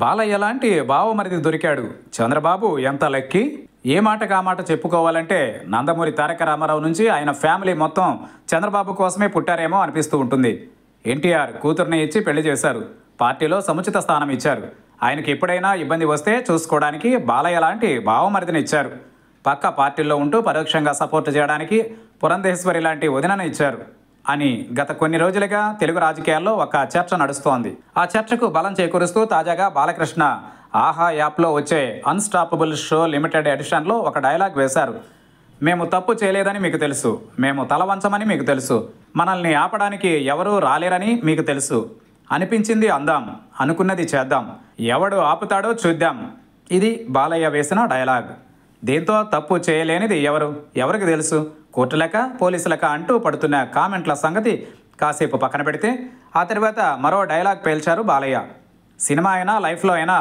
బాలయ్య లాంటి బావమరిది దొరికాడు. చంద్రబాబు ఎంత లెక్కి? ఏ మాటకు ఆ మాట చెప్పుకోవాలంటే నందమూరి తారక రామారావు నుంచి ఆయన ఫ్యామిలీ మొత్తం చంద్రబాబు కోసమే పుట్టారేమో అనిపిస్తూ ఉంటుంది. ఎన్టీఆర్ కూతుర్ని ఇచ్చి పెళ్ళి చేశారు. పార్టీలో సముచిత స్థానం ఇచ్చారు. ఆయనకి ఎప్పుడైనా ఇబ్బంది వస్తే చూసుకోవడానికి బాలయ్య లాంటి బావమరిదిని ఇచ్చారు. పక్క పార్టీల్లో ఉంటూ పరోక్షంగా సపోర్ట్ చేయడానికి పురంధేశ్వరి లాంటి వదినను ఇచ్చారు. అని గత కొన్ని రోజులుగా తెలుగు రాజకీయాల్లో ఒక చర్చ నడుస్తోంది. ఆ చర్చకు బలం చేకూరుస్తూ తాజాగా బాలకృష్ణ ఆహా యాప్లో వచ్చే అన్స్టాపబుల్ షో లిమిటెడ్ ఎడిషన్లో ఒక డైలాగ్ వేశారు. మేము తప్పు చేయలేదని మీకు తెలుసు. మేము తలవంచమని మీకు తెలుసు. మనల్ని ఆపడానికి ఎవరూ రాలేరని మీకు తెలుసు. అనిపించింది అందాం. అనుకున్నది చేద్దాం. ఎవడు ఆపుతాడో చూద్దాం. ఇది బాలయ్య వేసిన డైలాగ్. దీంతో తప్పు చేయలేనిది ఎవరు? ఎవరికి తెలుసు? కోర్టులక పోలీసులక అంటూ పడుతున్న కామెంట్ల సంగతి కాసేపు పక్కన పెడితే ఆ తర్వాత మరో డైలాగ్ పేల్చారు బాలయ్య. సినిమా అయినా లైఫ్లో అయినా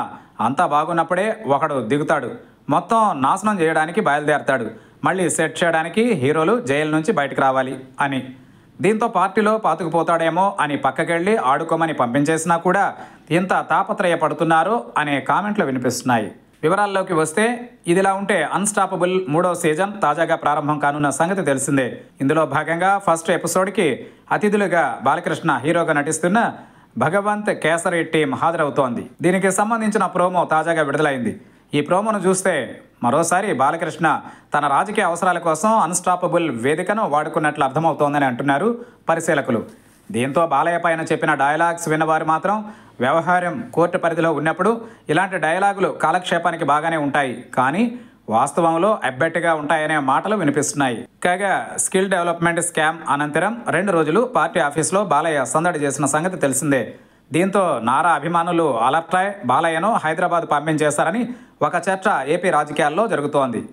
అంతా బాగున్నప్పుడే ఒకడు దిగుతాడు. మొత్తం నాశనం చేయడానికి బయలుదేరతాడు. మళ్ళీ సెట్ చేయడానికి హీరోలు జైలు నుంచి బయటకు రావాలి అని. దీంతో పార్టీలో పాతుకుపోతాడేమో అని పక్కకెళ్ళి ఆడుకోమని పంపించేసినా కూడా ఇంత తాపత్రయపడుతున్నారు అనే కామెంట్లు వినిపిస్తున్నాయి. వివరాల్లోకి వస్తే ఇదిలా ఉంటే అన్స్టాపబుల్ మూడో సీజన్ తాజాగా ప్రారంభం కానున్న సంగతి తెలిసిందే. ఇందులో భాగంగా ఫస్ట్ ఎపిసోడ్కి అతిథులుగా బాలకృష్ణ హీరోగా నటిస్తున్న భగవంత్ కేసరి టీం హాజరవుతోంది. దీనికి సంబంధించిన ప్రోమో తాజాగా విడుదలైంది. ఈ ప్రోమోను చూస్తే మరోసారి బాలకృష్ణ తన రాజకీయ అవసరాల కోసం అన్స్టాపబుల్ వేదికను వాడుకున్నట్లు అర్థమవుతోందని అంటున్నారు పరిశీలకులు. దీంతో బాలయ్య పైన చెప్పిన డైలాగ్స్ విన్నవారు మాత్రం వ్యవహారం కోర్టు పరిధిలో ఉన్నప్పుడు ఇలాంటి డైలాగులు కాలక్షేపానికి బాగానే ఉంటాయి. కానీ వాస్తవంలో అబ్బెట్టుగా ఉంటాయనే మాటలు వినిపిస్తున్నాయి. కాగా స్కిల్ డెవలప్మెంట్ స్కామ్ అనంతరం రెండు రోజులు పార్టీ ఆఫీస్లో బాలయ్య సందడి చేసిన సంగతి తెలిసిందే. దీంతో నారా అభిమానులు అలర్ట్ బాలయ్యను హైదరాబాద్ పంపించేశారని ఒక చర్చ ఏపీ రాజకీయాల్లో జరుగుతోంది.